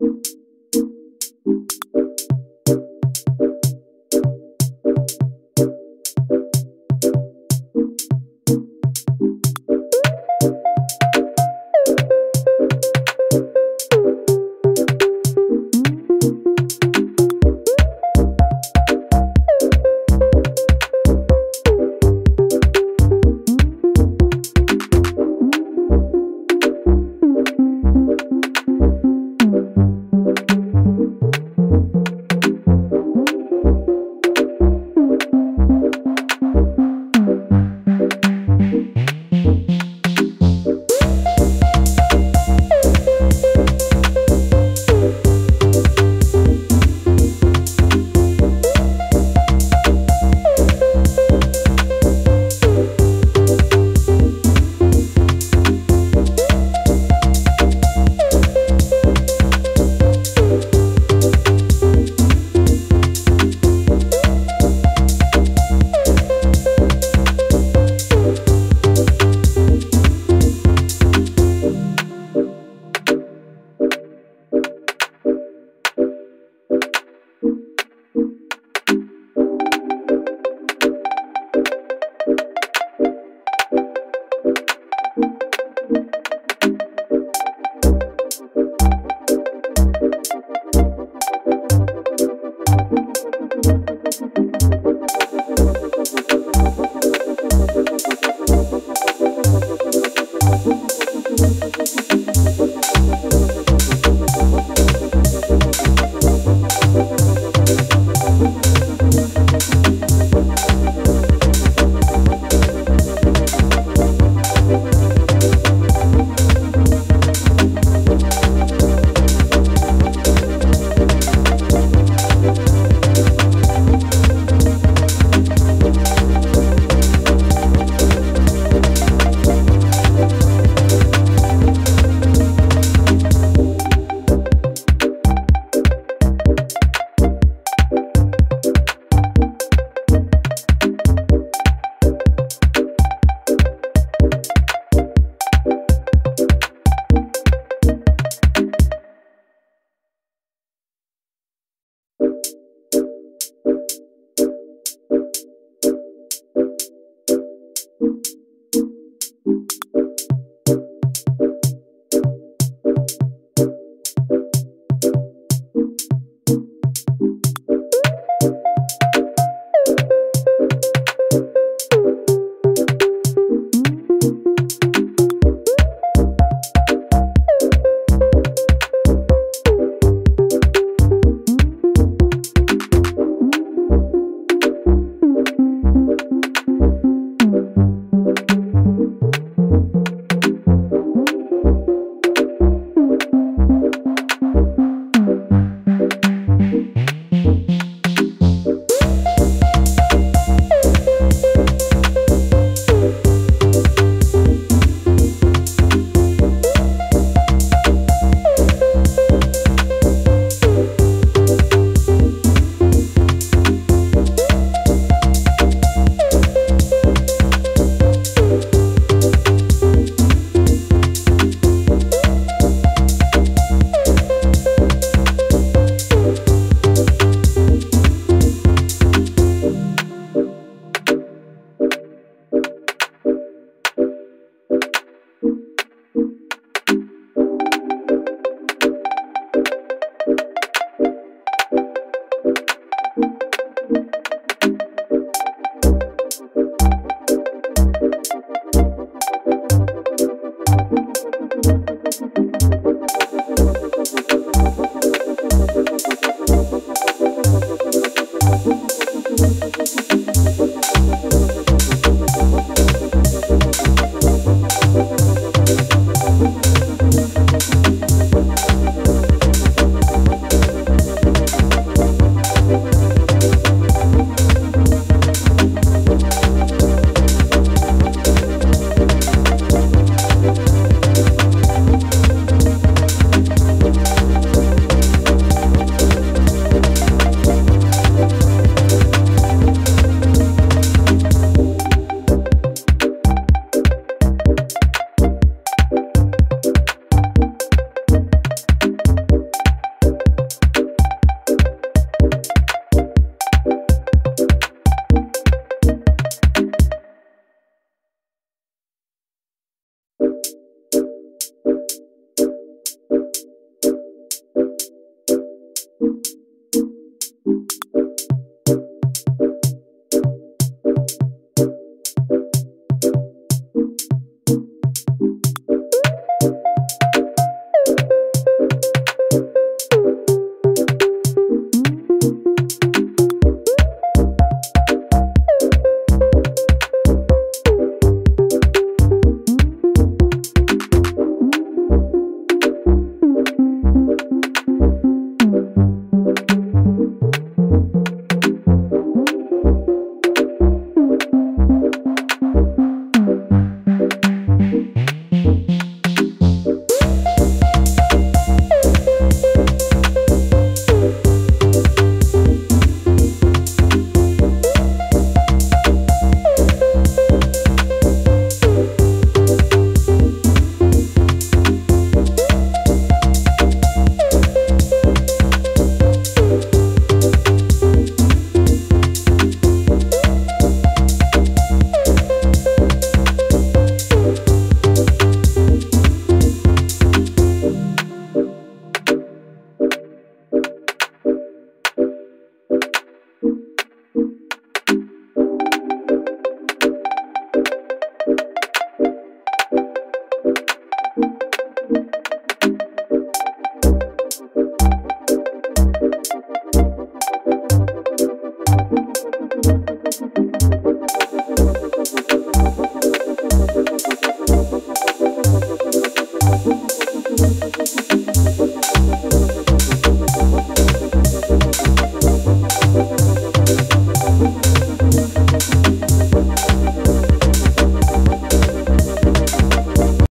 you